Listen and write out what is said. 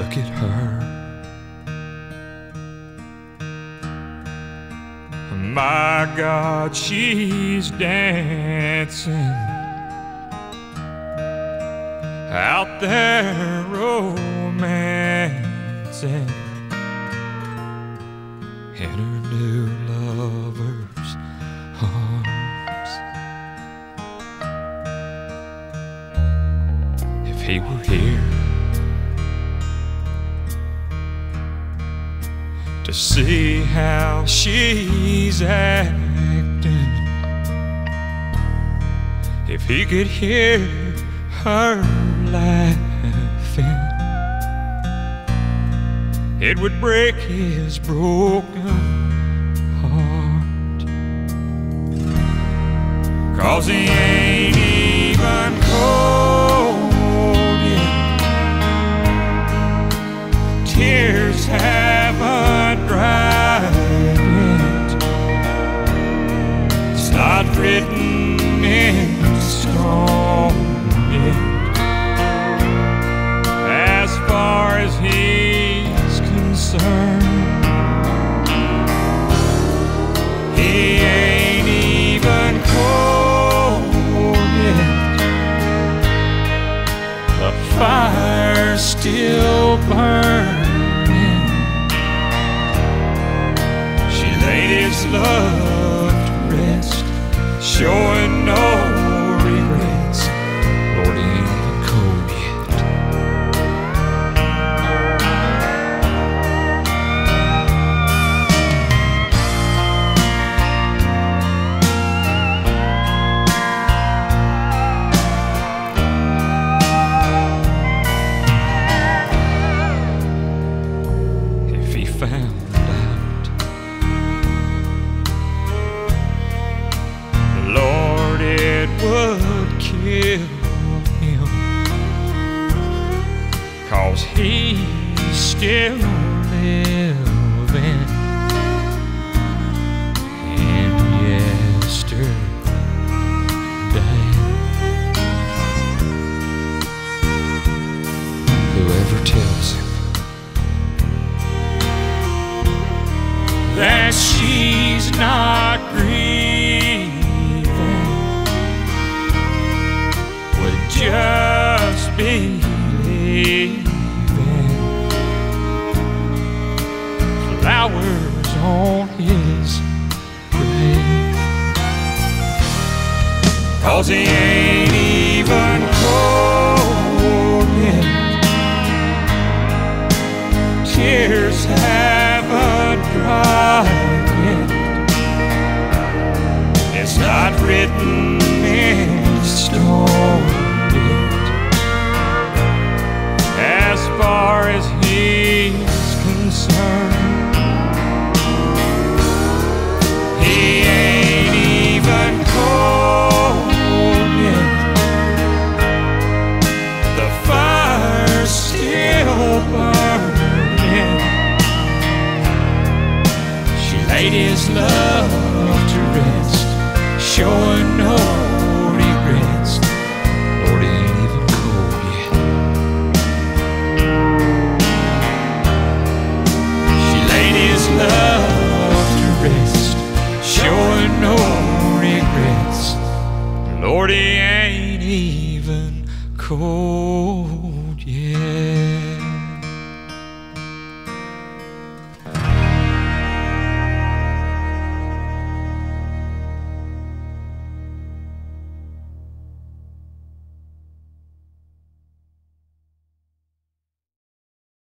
Look at her. My God, she's dancing out there romancing in her new lover's arms. If he were here to see how she's acting, if he could hear her laughing, it would break his broken heart. Cause he ain't even cold yet. Tears haven't written in stone yet. As far as he's concerned, he ain't even cold yet. The fire's still burning. She laid his love Cause he's still living in yesterday. Whoever tells him his grave. Cause he ain't even cold yet. Tears haven't dried yet. It's not written laid his love to rest, showing no regrets. Lord, he ain't even cold yet. She laid his love to rest, showing no regrets. Lord, he ain't even cold